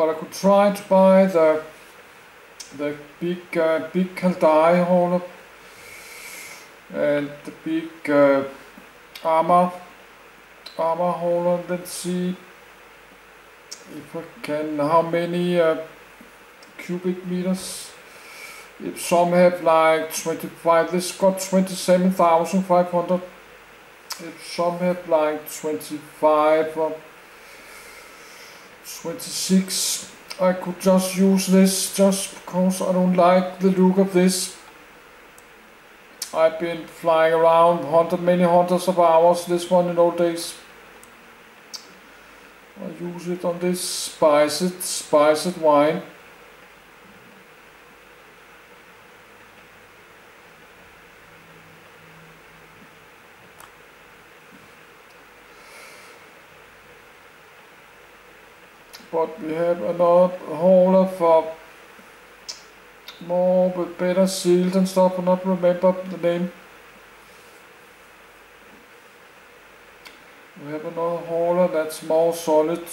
but I could try to buy the the big uh, big Caldari hauler and the big uh, armor armor hauler. Let's see if I can. How many uh, cubic meters? If some have like 25, this got 27,500. If some have like 25 or 26, I could just use this just because I don't like the look of this. I've been flying around hundred many hundreds of hours this one in old days. I use it on this spiced spiced wine. But we have another hauler for more with better seals and stuff, I not remember the name. We have another hauler that's more solid.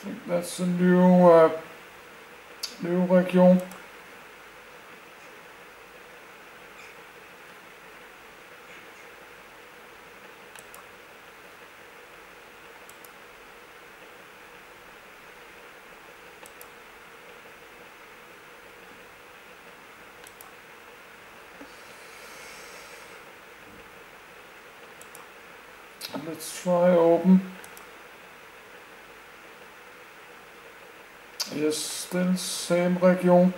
think that's the new, uh, new vacuum. Let's try open Yes, still same region.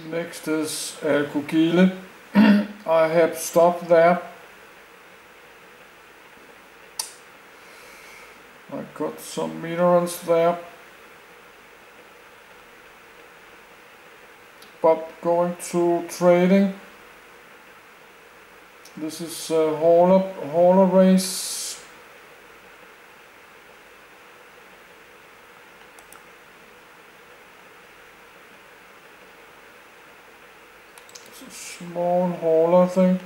Next is Alkogile. I have stopped there. I got some minerals there. But going to trading. This is a hauler, hauler race. It's a hauler thing.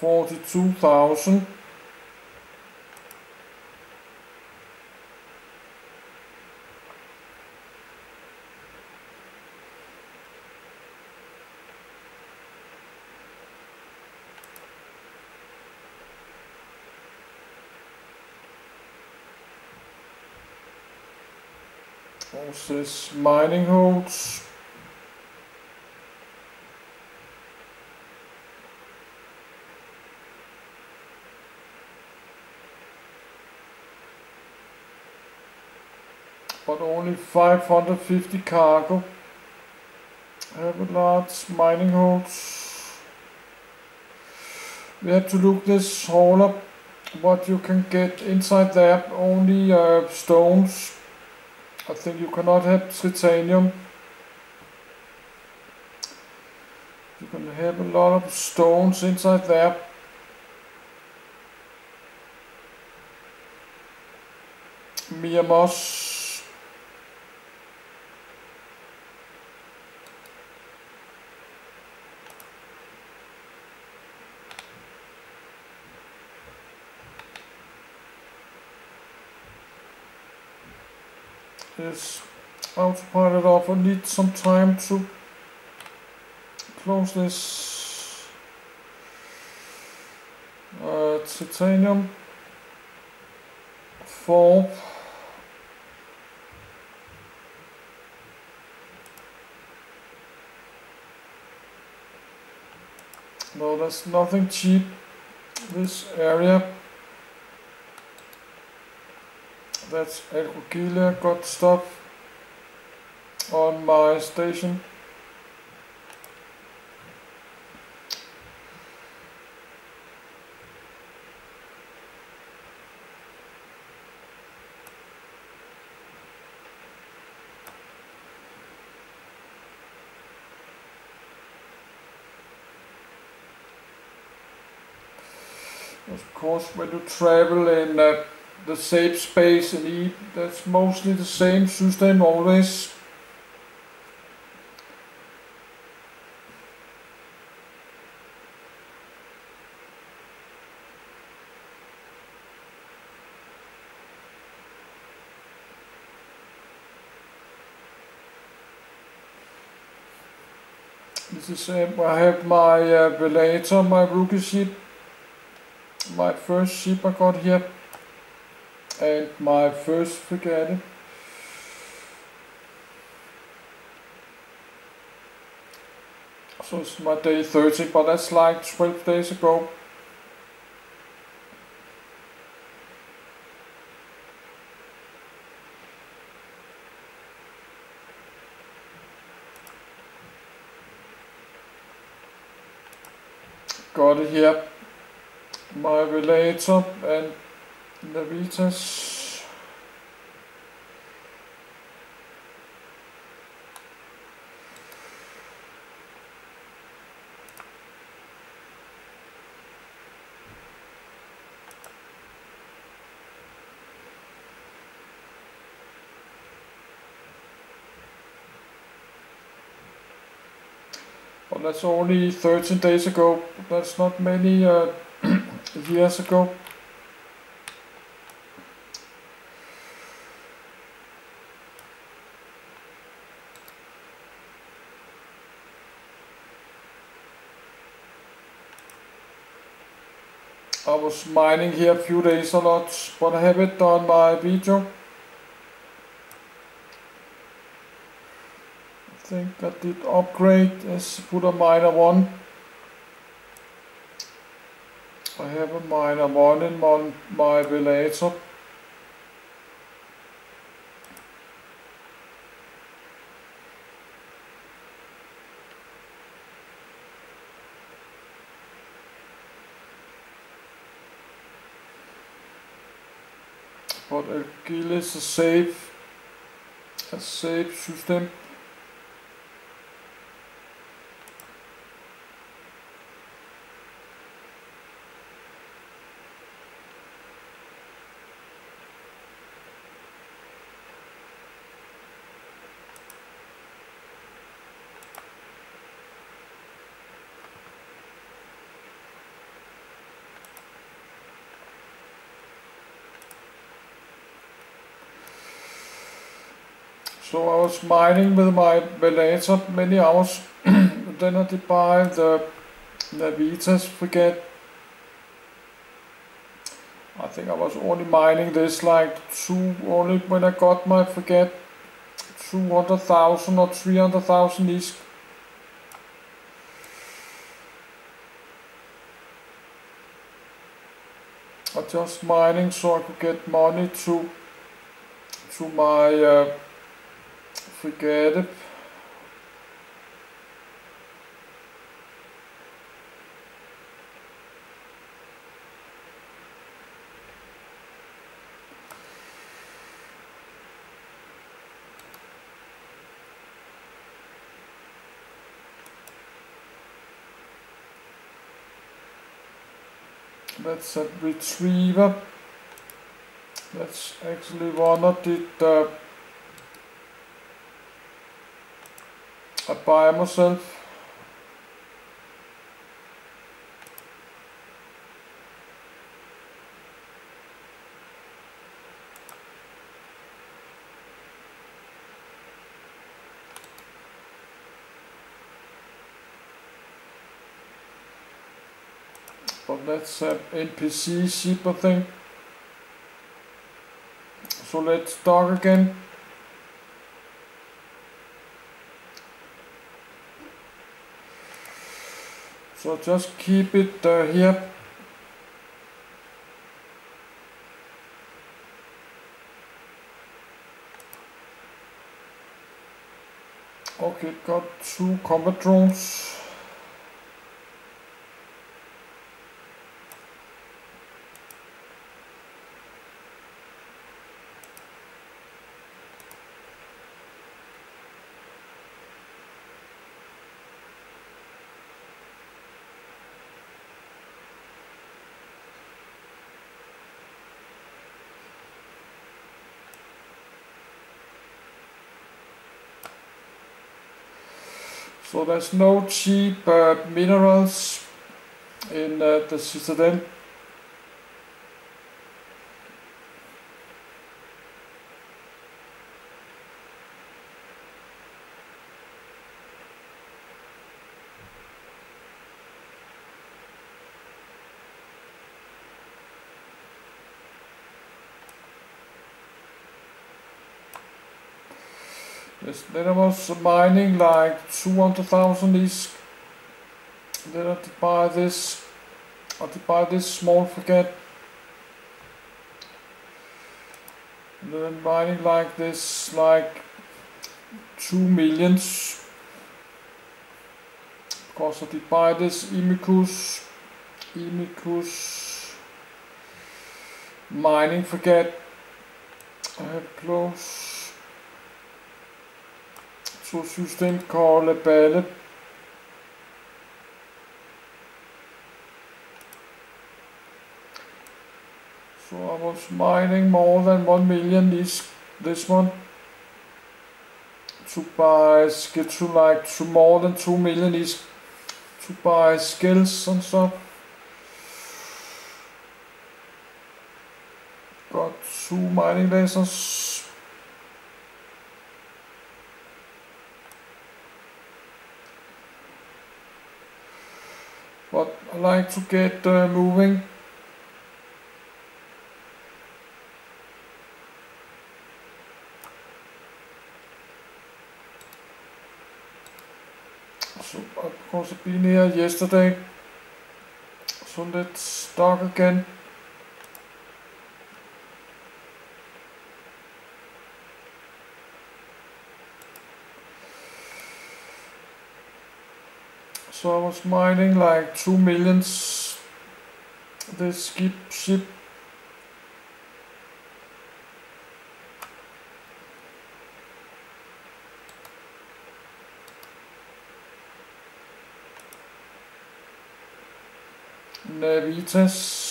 Forty-two thousand. What's? Mining holds. But only 550 cargo. Have a large mining holds. We have to look this hole up. What you can get inside there. Only uh, stones. I think you cannot have titanium. You can have a lot of stones inside there. Miamos. Yes, autopilot off. I need some time to close this uh, titanium four. No, there's nothing cheap this area. That's Alkogile got stuff on my station. Of course, when you travel in uh, the safe space and E, that's mostly the same system always. This is um, I have my uh, Velator, my rookie ship, my first ship I got here, and my first frigate. So it's my day 30, but that's like 12 days ago. Got it here. My relator and Levitas Well, that's only 13 days ago, that's not many uh, years ago. Was mining here a few days a lot, but I haven't done my video. I think I did upgrade as put a miner 1. I have a miner 1 in my, my velator. But Agile is a safe, a safe system. So I was mining with my velator many hours. then I buy the Navitas frigate. I think I was only mining this like two, only when I got my frigate, 200,000 or 300,000 each. I just mining so I could get money to to my uh, forget it. That's a retriever. That's actually one of the uh, buy myself. But that's an NPC ship I think. So let's dock again. So just keep it uh, here. Okay, got two combat drones. So there's no cheap uh, minerals in uh, the Citadel. Yes, then I was mining like 200,000 each. Then I buy this, I to buy this small forget. Then mining like this, like 2 millions. Because I did buy this Imicus, Imicus mining forget. I have close to system called Balle. So I was mining more than 1 million this, this one to buy, get to like to more than 2 million is to buy skills and stuff. Got two mining lasers. Like to get uh, moving. So I've also been here yesterday. So let's start again. So I was mining like two millions this skip ship. Navitas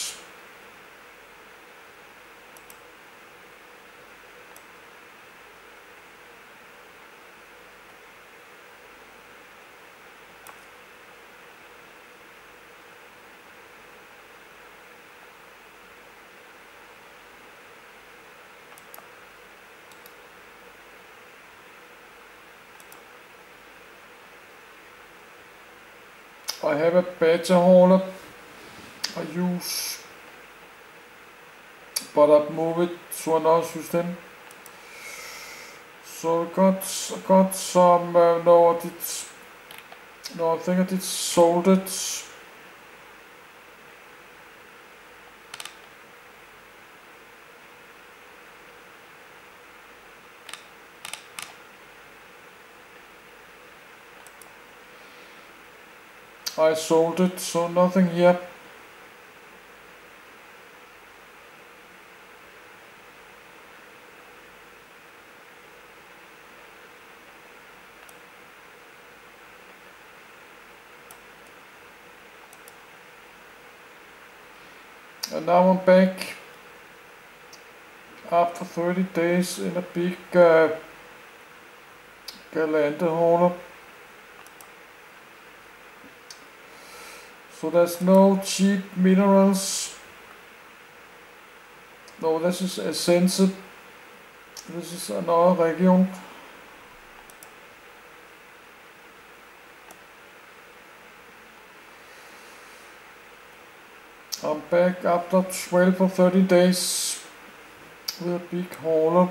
I have a better hauler I use but I've moved it to another system so I got I got some uh, no I did no I think I did sold I sold it so nothing here And now I'm back after 30 days in a big uh, Gallente hauler. So there's no cheap minerals. No, this is Essence. This is another region. I'm back after 12 or 30 days with a big hauler.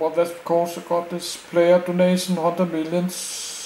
But that's because I got this player donation 100 millions.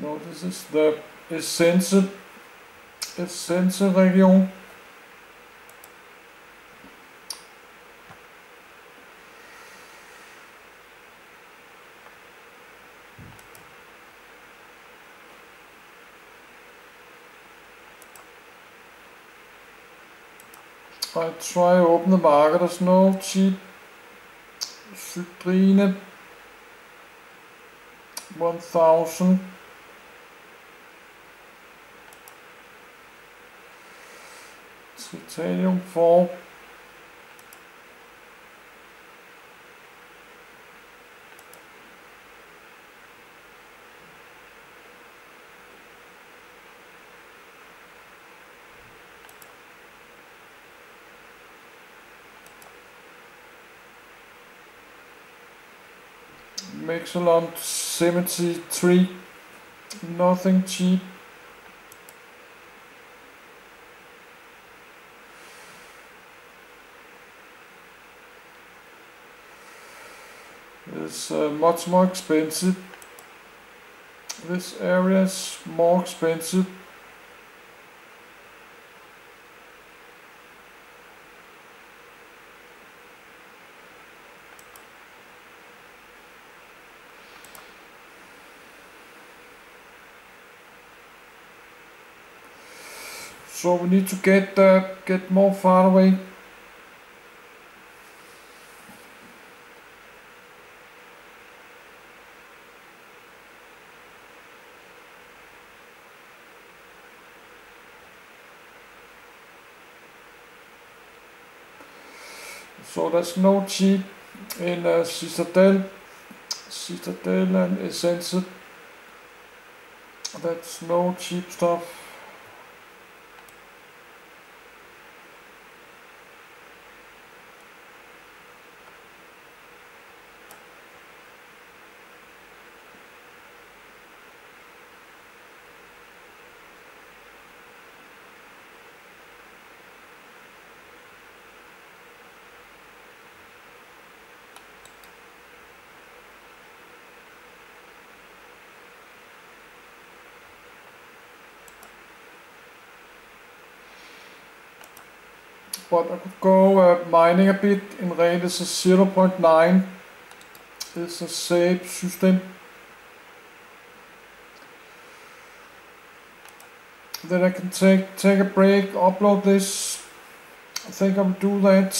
No, this is the Essence, Essence region. I try open the market, there's no cheap Citrine 1000 Titanium 4 Mexallon 73 nothing cheap It's uh, much more expensive This area is more expensive. So we need to get uh, get more far away. There's no cheap in uh, Citadel, Citadel and Essence. That's no cheap stuff. But I could go uh, mining a bit. In rate is a 0.9 it's a safe system. Then I can take take a break upload this. I think I'll do that.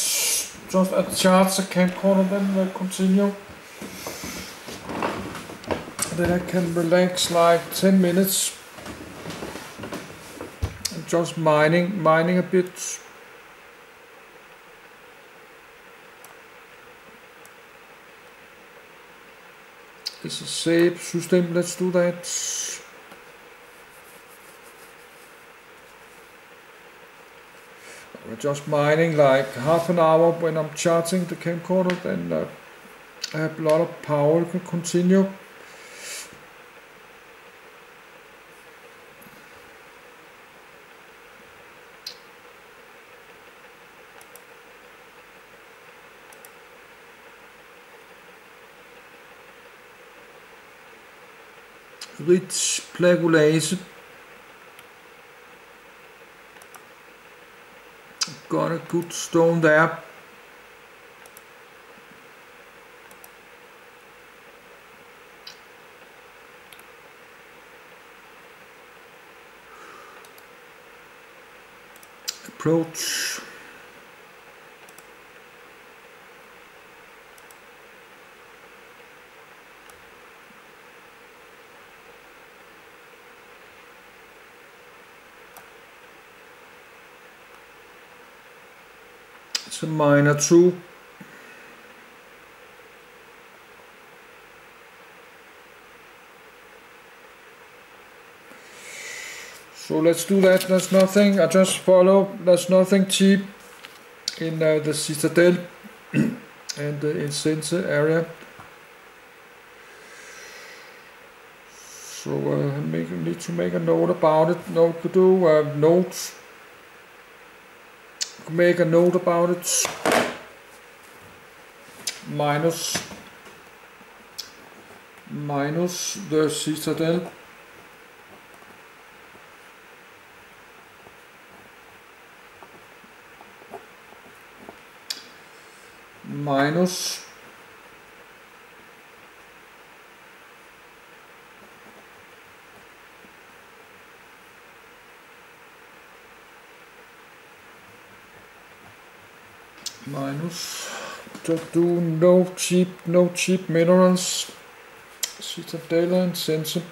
Just at charge the camcorder then we'll continue. Then I can relax like 10 minutes. Just mining mining a bit This is save system, let's do that. We're just mining like half an hour when I'm charging the camcorder, then uh, I have a lot of power to continue. Rich plagioclase. Got a good stone there. Approach. It's minor 2. So let's do that. There's nothing, I just follow, there's nothing cheap in uh, the Citadel and the Essence area. So uh, make, need to make a note about it. Note to do uh, notes make a note about it. Minus minus the citadel. Minus minus. Just do no cheap no cheap minerals citadel and sensor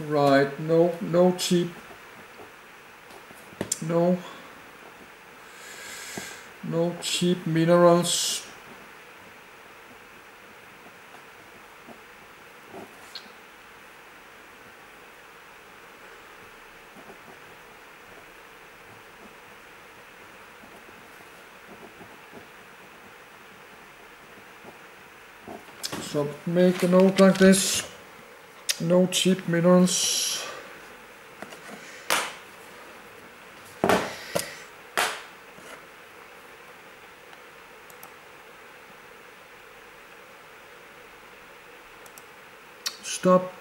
right no no cheap. No. No cheap minerals So make a note like this, no cheap minerals. Stop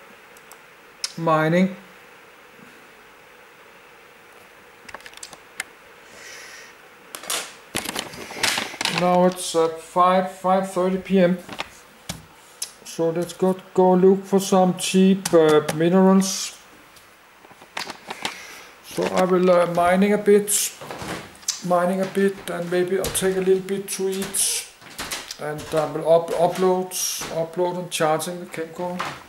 mining. Now it's at 5, 5.30 p.m. So let's go go look for some cheap uh, minerals. So I will uh, mining a bit, mining a bit, and maybe I'll take a little bit to eat, and I will up, upload upload and charging the camcorder.